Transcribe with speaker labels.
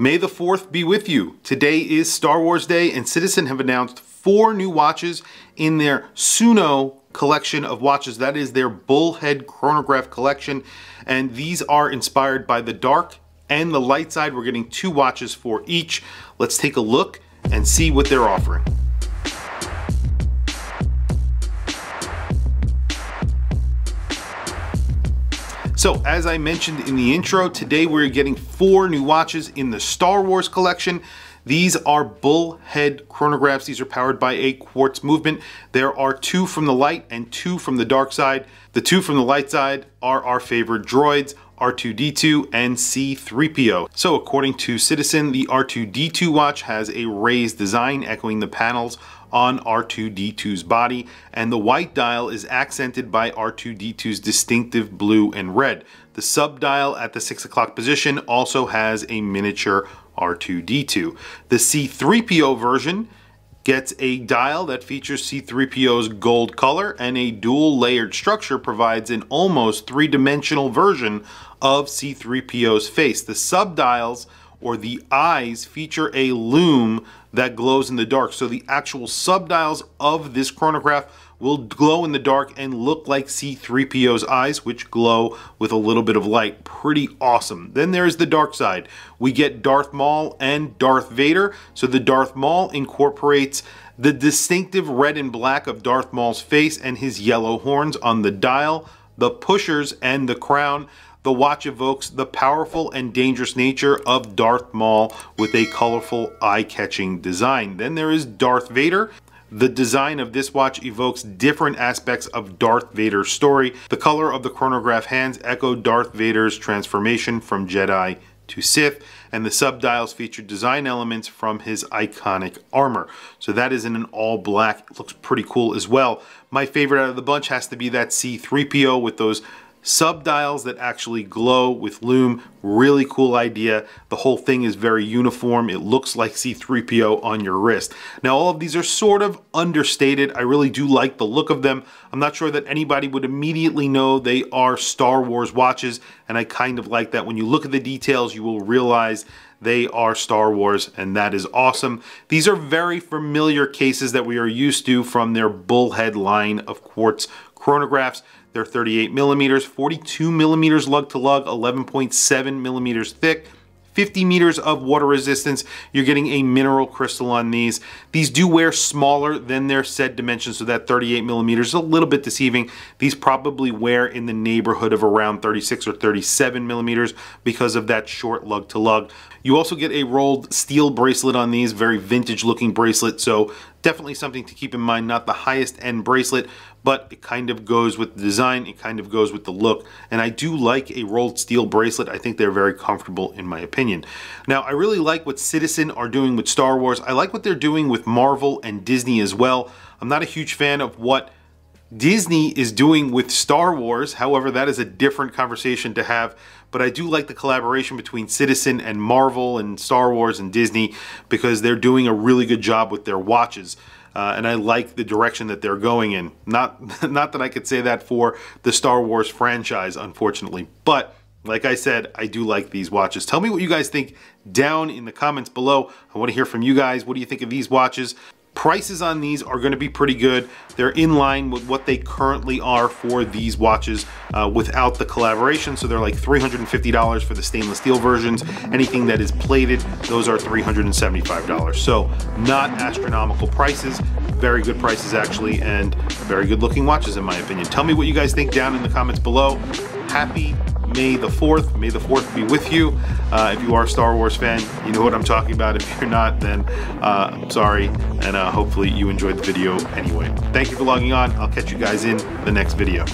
Speaker 1: May the 4th be with you. Today is Star Wars Day, and Citizen have announced four new watches in their Tsuno collection of watches. That is their Bullhead chronograph collection, and these are inspired by the dark and the light side. We're getting two watches for each. Let's take a look and see what they're offering. So as I mentioned in the intro, today we're getting four new watches in the Star Wars collection. These are bullhead chronographs. These are powered by a quartz movement. There are two from the light and two from the dark side. The two from the light side are our favorite droids, R2-D2 and C-3PO. So according to Citizen, the R2-D2 watch has a raised design echoing the panels on R2-D2's body, and the white dial is accented by R2-D2's distinctive blue and red. The sub dial at the 6 o'clock position also has a miniature R2-D2. The C-3PO version gets a dial that features C-3PO's gold color and a dual layered structure provides an almost three-dimensional version of C-3PO's face. The sub dials or the eyes feature a lume that glows in the dark. So the actual subdials of this chronograph will glow in the dark and look like C-3PO's eyes, which glow with a little bit of light. Pretty awesome. Then there's the dark side. We get Darth Maul and Darth Vader. So the Darth Maul incorporates the distinctive red and black of Darth Maul's face and his yellow horns on the dial, the pushers, and the crown. The watch evokes the powerful and dangerous nature of Darth Maul with a colorful, eye-catching design. Then there is Darth Vader. The design of this watch evokes different aspects of Darth Vader's story. The color of the chronograph hands echo Darth Vader's transformation from Jedi to Sith, and the subdials feature design elements from his iconic armor. So that is in an all black, it looks pretty cool as well. My favorite out of the bunch has to be that C-3PO with those Subdials that actually glow with lume, really cool idea. The whole thing is very uniform. It looks like C-3PO on your wrist. Now all of these are sort of understated. I really do like the look of them. I'm not sure that anybody would immediately know they are Star Wars watches and I kind of like that. When you look at the details you will realize they are Star Wars and that is awesome. These are very familiar cases that we are used to from their Bullhead line of quartz chronographs. They're 38 millimeters, 42 millimeters lug to lug, 11.7 millimeters thick, 50 meters of water resistance. You're getting a mineral crystal on these. These do wear smaller than their said dimensions, so that 38 millimeters is a little bit deceiving. These probably wear in the neighborhood of around 36 or 37 millimeters because of that short lug to lug. You also get a rolled steel bracelet on these, very vintage looking bracelet, so definitely something to keep in mind. Not the highest end bracelet, but it kind of goes with the design, it kind of goes with the look, and I do like a rolled steel bracelet. I think they're very comfortable in my opinion. Now, I really like what Citizen are doing with Star Wars. I like what they're doing with Marvel and Disney as well. I'm not a huge fan of what Disney is doing with Star Wars. However, that is a different conversation to have. But I do like the collaboration between Citizen and Marvel and Star Wars and Disney because they're doing a really good job with their watches. Uh, and I like the direction that they're going in. Not, not that I could say that for the Star Wars franchise, unfortunately. But like I said, I do like these watches. Tell me what you guys think down in the comments below. I want to hear from you guys. What do you think of these watches? Prices on these are going to be pretty good. They're in line with what they currently are for these watches uh, without the collaboration. So they're like $350 for the stainless steel versions. Anything that is plated, those are $375. So not astronomical prices, very good prices actually, and very good looking watches in my opinion. Tell me what you guys think down in the comments below. Happy May the 4th. May the 4th be with you. Uh, if you are a Star Wars fan, you know what I'm talking about. If you're not, then uh, I'm sorry, and uh, hopefully you enjoyed the video anyway. Thank you for logging on. I'll catch you guys in the next video.